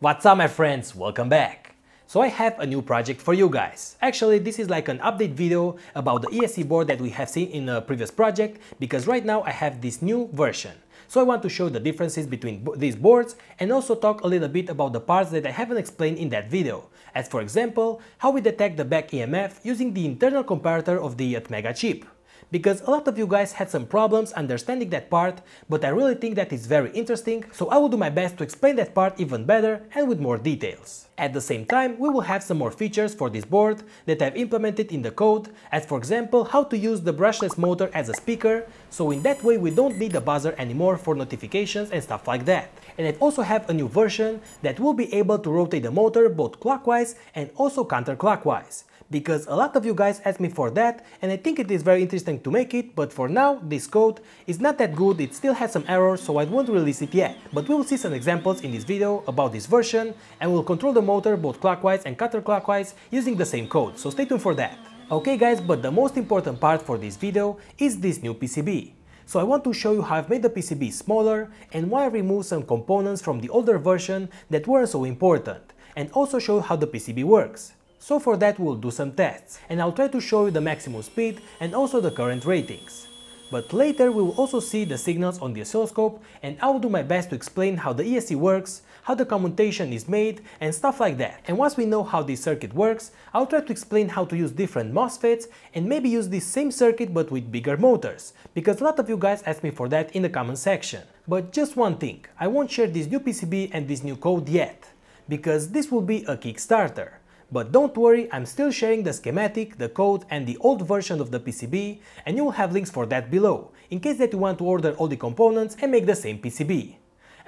What's up my friends, welcome back! So I have a new project for you guys. Actually this is like an update video about the ESC board that we have seen in a previous project because right now I have this new version. So I want to show the differences between these boards and also talk a little bit about the parts that I haven't explained in that video, as for example, how we detect the back EMF using the internal comparator of the Atmega chip because a lot of you guys had some problems understanding that part, but I really think that it's very interesting, so I will do my best to explain that part even better and with more details. At the same time, we will have some more features for this board that I've implemented in the code, as for example how to use the brushless motor as a speaker, so in that way we don't need a buzzer anymore for notifications and stuff like that. And I also have a new version that will be able to rotate the motor both clockwise and also counterclockwise because a lot of you guys asked me for that and I think it is very interesting to make it, but for now this code is not that good, it still has some errors so I won't release it yet. But we will see some examples in this video about this version and we'll control the motor both clockwise and counterclockwise using the same code, so stay tuned for that. Okay guys, but the most important part for this video is this new PCB. So I want to show you how I've made the PCB smaller and why I removed some components from the older version that weren't so important, and also show how the PCB works. So for that we'll do some tests, and I'll try to show you the maximum speed and also the current ratings. But later we will also see the signals on the oscilloscope and I will do my best to explain how the ESC works, how the commutation is made and stuff like that. And once we know how this circuit works, I'll try to explain how to use different MOSFETs and maybe use this same circuit but with bigger motors, because a lot of you guys asked me for that in the comment section. But just one thing, I won't share this new PCB and this new code yet, because this will be a Kickstarter. But don't worry, I'm still sharing the schematic, the code and the old version of the PCB and you will have links for that below, in case that you want to order all the components and make the same PCB.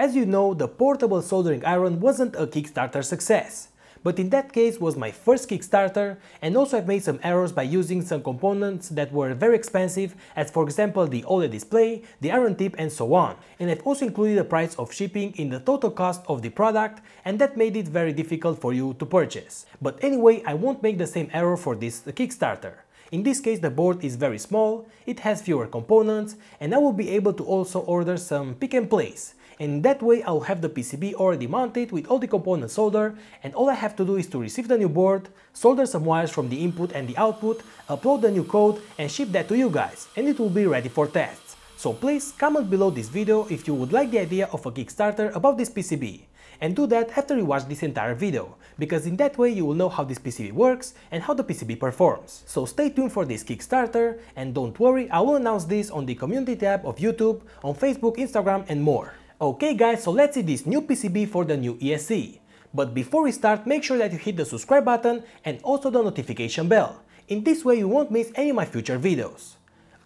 As you know, the portable soldering iron wasn't a Kickstarter success, but in that case was my first Kickstarter and also I've made some errors by using some components that were very expensive as for example the OLED display, the iron tip and so on. And I've also included the price of shipping in the total cost of the product and that made it very difficult for you to purchase. But anyway, I won't make the same error for this Kickstarter. In this case the board is very small, it has fewer components and I will be able to also order some pick and place and that way I'll have the PCB already mounted with all the components soldered and all I have to do is to receive the new board, solder some wires from the input and the output, upload the new code and ship that to you guys and it will be ready for tests. So please comment below this video if you would like the idea of a Kickstarter about this PCB and do that after you watch this entire video, because in that way you will know how this PCB works and how the PCB performs. So stay tuned for this Kickstarter and don't worry, I will announce this on the community tab of YouTube, on Facebook, Instagram and more. Okay guys, so let's see this new PCB for the new ESC. But before we start, make sure that you hit the subscribe button and also the notification bell. In this way you won't miss any of my future videos.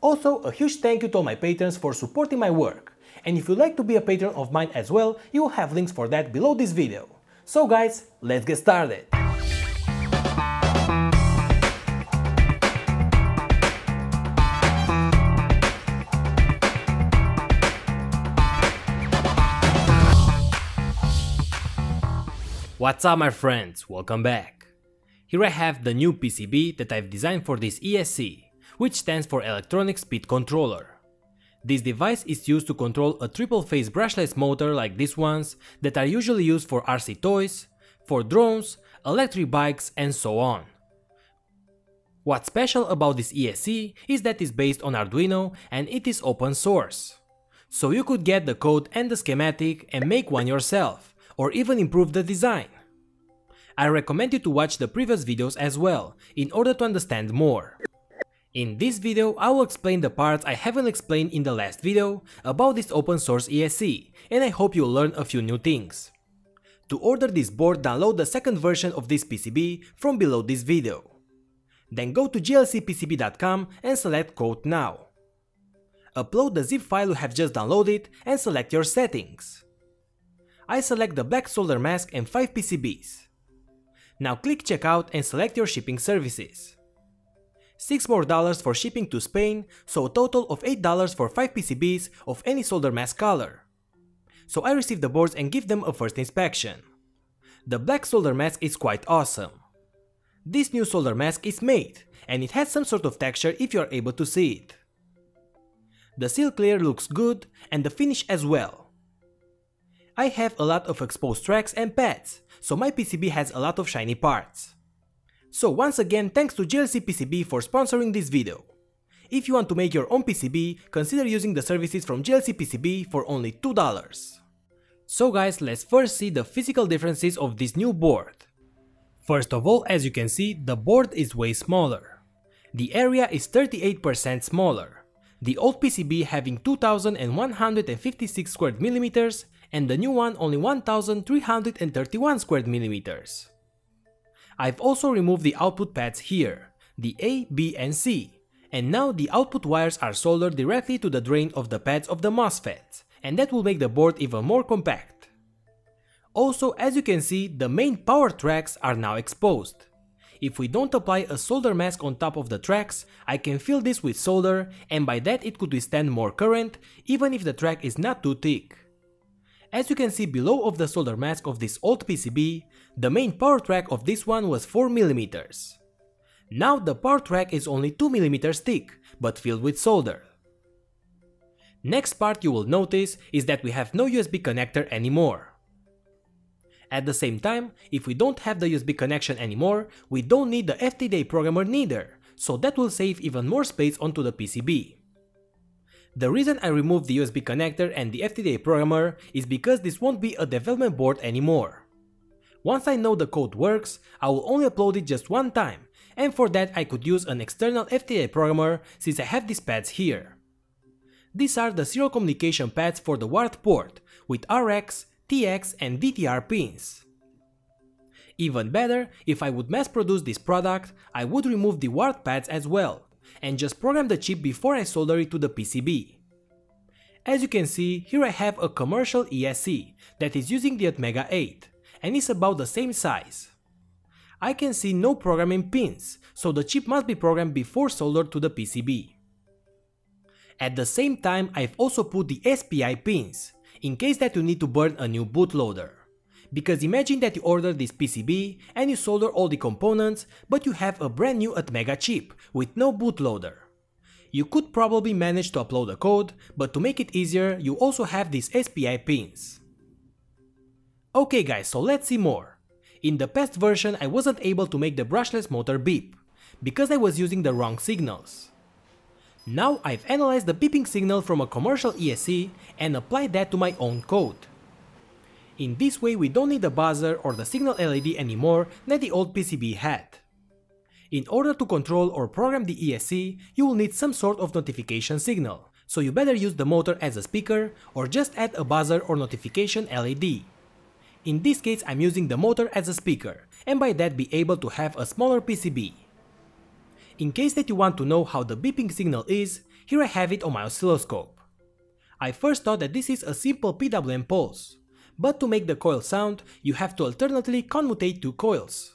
Also, a huge thank you to all my patrons for supporting my work. And if you'd like to be a patron of mine as well, you will have links for that below this video. So guys, let's get started. What's up my friends, welcome back. Here I have the new PCB that I've designed for this ESC, which stands for Electronic Speed Controller. This device is used to control a triple phase brushless motor like these ones that are usually used for RC toys, for drones, electric bikes and so on. What's special about this ESC is that it's based on Arduino and it is open source. So you could get the code and the schematic and make one yourself or even improve the design. I recommend you to watch the previous videos as well, in order to understand more. In this video, I will explain the parts I haven't explained in the last video about this open source ESC, and I hope you'll learn a few new things. To order this board, download the second version of this PCB from below this video. Then go to jlcpcb.com and select Quote Now. Upload the zip file you have just downloaded and select your settings. I select the black solder mask and 5 PCBs. Now click checkout and select your shipping services. 6 more dollars for shipping to Spain, so a total of 8 dollars for 5 PCBs of any solder mask color. So I receive the boards and give them a first inspection. The black solder mask is quite awesome. This new solder mask is made, and it has some sort of texture if you are able to see it. The seal clear looks good and the finish as well. I have a lot of exposed tracks and pads, so my PCB has a lot of shiny parts. So once again thanks to JLC PCB for sponsoring this video. If you want to make your own PCB, consider using the services from JLC PCB for only $2. So guys, let's first see the physical differences of this new board. First of all, as you can see, the board is way smaller. The area is 38% smaller. The old PCB having 2156 square millimeters and the new one only 1331 square millimeters. I've also removed the output pads here, the A, B and C, and now the output wires are soldered directly to the drain of the pads of the MOSFET, and that will make the board even more compact. Also, as you can see, the main power tracks are now exposed. If we don't apply a solder mask on top of the tracks, I can fill this with solder and by that it could withstand more current even if the track is not too thick. As you can see below of the solder mask of this old PCB, the main power track of this one was 4mm. Now the power track is only 2mm thick, but filled with solder. Next part you will notice is that we have no USB connector anymore. At the same time, if we don't have the USB connection anymore, we don't need the FTDI programmer neither, so that will save even more space onto the PCB. The reason I removed the USB connector and the FTDI programmer is because this won't be a development board anymore. Once I know the code works, I will only upload it just one time and for that I could use an external FTDI programmer since I have these pads here. These are the serial communication pads for the UART port with RX, TX and DTR pins. Even better, if I would mass produce this product, I would remove the UART pads as well and just program the chip before I solder it to the PCB. As you can see, here I have a commercial ESC that is using the Atmega 8 and is about the same size. I can see no programming pins, so the chip must be programmed before soldered to the PCB. At the same time, I've also put the SPI pins, in case that you need to burn a new bootloader. Because imagine that you order this PCB and you solder all the components, but you have a brand new Atmega chip with no bootloader. You could probably manage to upload a code, but to make it easier, you also have these SPI pins. Okay guys, so let's see more. In the past version I wasn't able to make the brushless motor beep, because I was using the wrong signals. Now I've analyzed the beeping signal from a commercial ESC and applied that to my own code. In this way we don't need the buzzer or the signal LED anymore that the old PCB had. In order to control or program the ESC, you will need some sort of notification signal, so you better use the motor as a speaker or just add a buzzer or notification LED. In this case I'm using the motor as a speaker, and by that be able to have a smaller PCB. In case that you want to know how the beeping signal is, here I have it on my oscilloscope. I first thought that this is a simple PWM pulse, but to make the coil sound, you have to alternately commutate two coils.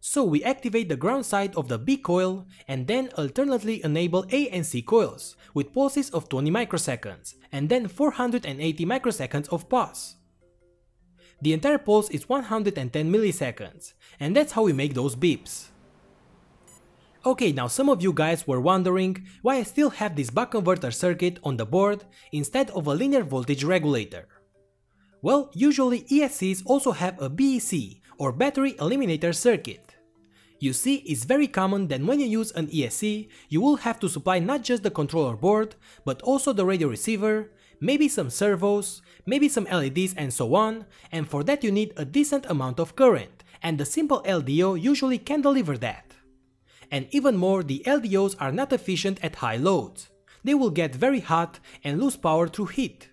So we activate the ground side of the B coil and then alternately enable A and C coils with pulses of 20 microseconds and then 480 microseconds of pause. The entire pulse is 110 milliseconds, and that's how we make those beeps. Okay, now some of you guys were wondering why I still have this buck converter circuit on the board instead of a linear voltage regulator. Well, usually ESCs also have a BEC or battery eliminator circuit. You see, it's very common that when you use an ESC, you will have to supply not just the controller board, but also the radio receiver, maybe some servos, maybe some LEDs and so on, and for that you need a decent amount of current, and the simple LDO usually can deliver that. And even more, the LDOs are not efficient at high loads. They will get very hot and lose power through heat.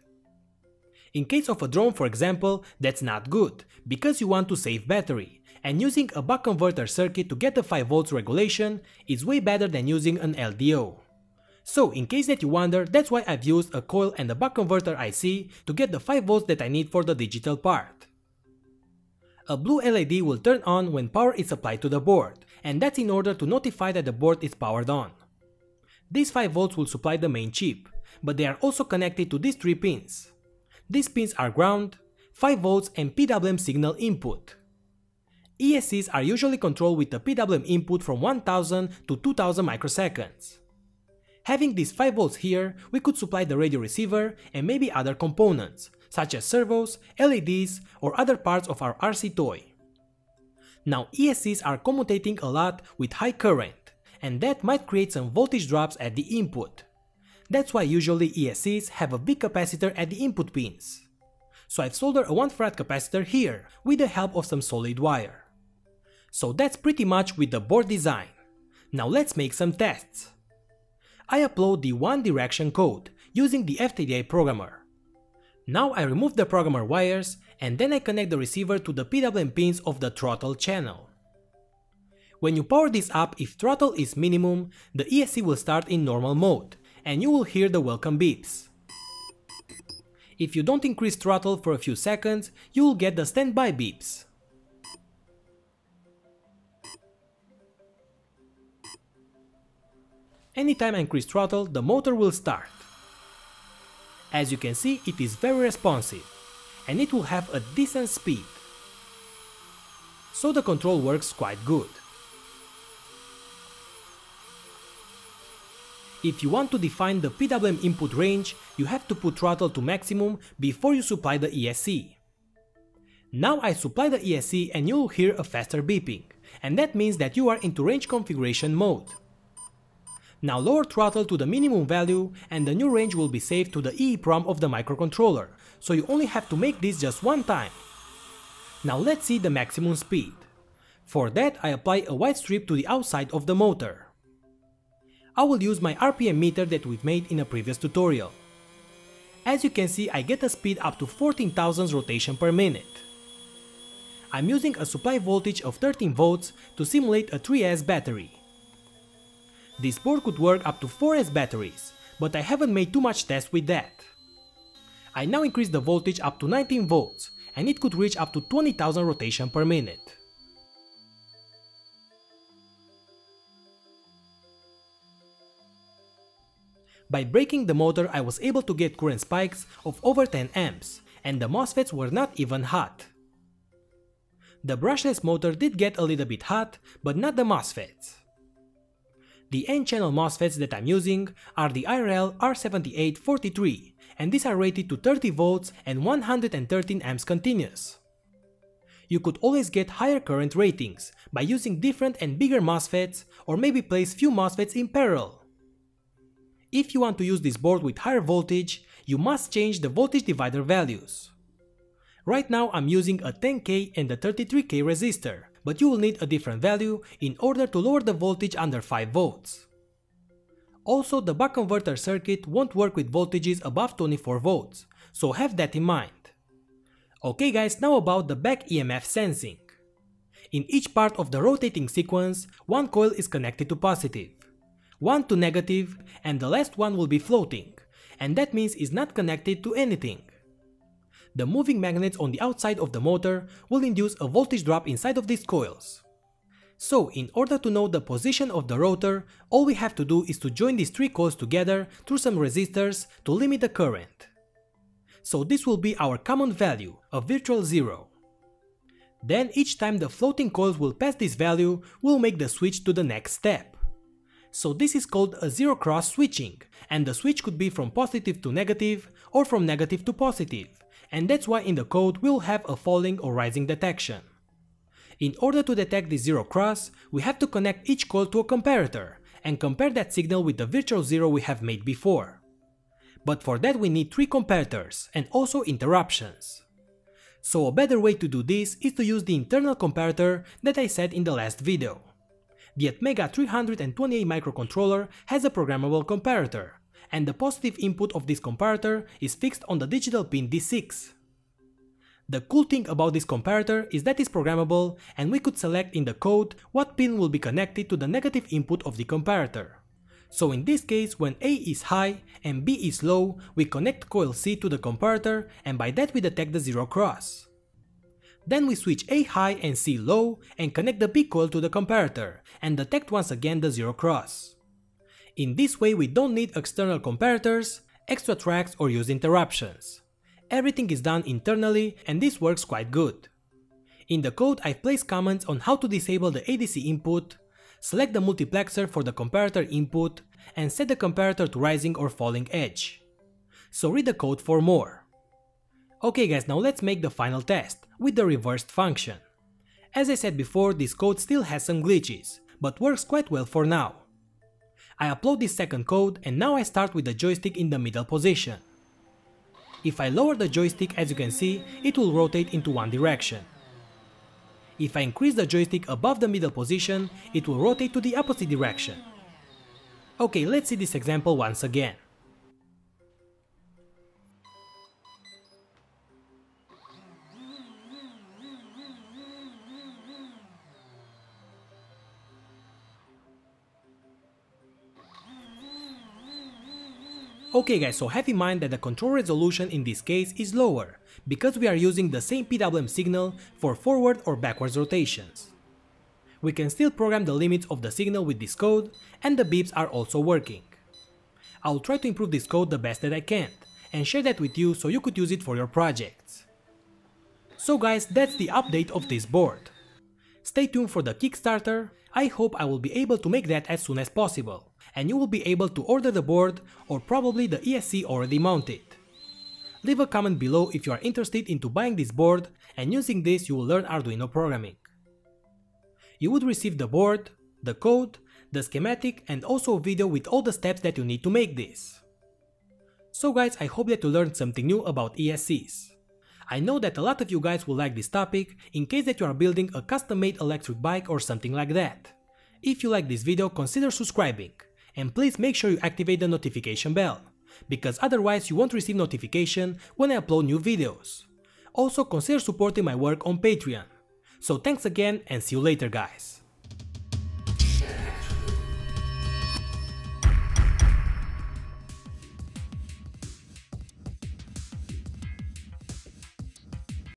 In case of a drone for example, that's not good, because you want to save battery, and using a buck converter circuit to get the 5V regulation is way better than using an LDO. So in case that you wonder, that's why I've used a coil and a buck converter IC to get the 5 volts that I need for the digital part. A blue LED will turn on when power is applied to the board, and that's in order to notify that the board is powered on. These 5 volts will supply the main chip, but they are also connected to these 3 pins. These pins are ground, 5 volts and PWM signal input. ESCs are usually controlled with a PWM input from 1000 to 2000 microseconds. Having these 5 volts here, we could supply the radio receiver and maybe other components, such as servos, LEDs, or other parts of our RC toy. Now ESCs are commutating a lot with high current, and that might create some voltage drops at the input. That's why usually ESCs have a big capacitor at the input pins. So I've soldered a 1 farad capacitor here with the help of some solid wire. So that's pretty much with the board design. Now let's make some tests. I upload the one direction code using the FTDI programmer. Now I remove the programmer wires and then I connect the receiver to the PWM pins of the throttle channel. When you power this up if throttle is minimum, the ESC will start in normal mode and you will hear the welcome beeps. If you don't increase throttle for a few seconds, you will get the standby beeps. Anytime I increase throttle, the motor will start. As you can see, it is very responsive, and it will have a decent speed. So the control works quite good. If you want to define the PWM input range, you have to put throttle to maximum before you supply the ESC. Now I supply the ESC and you'll hear a faster beeping, and that means that you are into range configuration mode. Now lower throttle to the minimum value and the new range will be saved to the EEPROM of the microcontroller, so you only have to make this just one time. Now let's see the maximum speed. For that I apply a white strip to the outside of the motor. I will use my RPM meter that we've made in a previous tutorial. As you can see I get a speed up to 14,000 rotation per minute. I'm using a supply voltage of 13 volts to simulate a 3S battery. This board could work up to 4S batteries, but I haven't made too much tests with that. I now increase the voltage up to 19 volts and it could reach up to 20,000 rotation per minute. By braking the motor I was able to get current spikes of over 10 amps, and the MOSFETs were not even hot. The brushless motor did get a little bit hot, but not the MOSFETs. The N-channel MOSFETs that I'm using are the IRL R7843, and these are rated to 30 volts and 113 amps continuous. You could always get higher current ratings by using different and bigger MOSFETs or maybe place few MOSFETs in parallel. If you want to use this board with higher voltage, you must change the voltage divider values. Right now I'm using a 10k and a 33k resistor, but you will need a different value in order to lower the voltage under 5 volts. Also the buck converter circuit won't work with voltages above 24 volts, so have that in mind. Okay guys, now about the back EMF sensing. In each part of the rotating sequence, one coil is connected to positive one to negative, and the last one will be floating, and that means is not connected to anything. The moving magnets on the outside of the motor will induce a voltage drop inside of these coils. So in order to know the position of the rotor, all we have to do is to join these three coils together through some resistors to limit the current. So this will be our common value, a virtual zero. Then each time the floating coils will pass this value, we'll make the switch to the next step. So this is called a zero cross switching, and the switch could be from positive to negative or from negative to positive, and that's why in the code we'll have a falling or rising detection. In order to detect the zero cross, we have to connect each coil to a comparator and compare that signal with the virtual zero we have made before. But for that we need three comparators and also interruptions. So a better way to do this is to use the internal comparator that I said in the last video. The Atmega 328 microcontroller has a programmable comparator, and the positive input of this comparator is fixed on the digital pin D6. The cool thing about this comparator is that it's programmable and we could select in the code what pin will be connected to the negative input of the comparator. So in this case, when A is high and B is low, we connect coil C to the comparator and by that we detect the zero cross. Then we switch A high and C low and connect the B coil to the comparator and detect once again the zero cross. In this way we don't need external comparators, extra tracks or use interruptions. Everything is done internally and this works quite good. In the code I've placed comments on how to disable the ADC input, select the multiplexer for the comparator input, and set the comparator to rising or falling edge. So read the code for more. Okay guys, now let's make the final test with the reversed function. As I said before, this code still has some glitches, but works quite well for now. I upload this second code and now I start with the joystick in the middle position. If I lower the joystick as you can see, it will rotate into one direction. If I increase the joystick above the middle position, it will rotate to the opposite direction. Okay, let's see this example once again. Okay guys, so have in mind that the control resolution in this case is lower, because we are using the same PWM signal for forward or backwards rotations. We can still program the limits of the signal with this code, and the beeps are also working. I'll try to improve this code the best that I can, and share that with you so you could use it for your projects. So guys, that's the update of this board. Stay tuned for the Kickstarter, I hope I will be able to make that as soon as possible and you will be able to order the board or probably the ESC already mounted. Leave a comment below if you are interested into buying this board and using this you will learn Arduino programming. You would receive the board, the code, the schematic and also a video with all the steps that you need to make this. So guys, I hope that you learned something new about ESCs. I know that a lot of you guys will like this topic in case that you are building a custom-made electric bike or something like that. If you like this video, consider subscribing and please make sure you activate the notification bell, because otherwise you won't receive notification when I upload new videos. Also consider supporting my work on Patreon. So thanks again and see you later guys.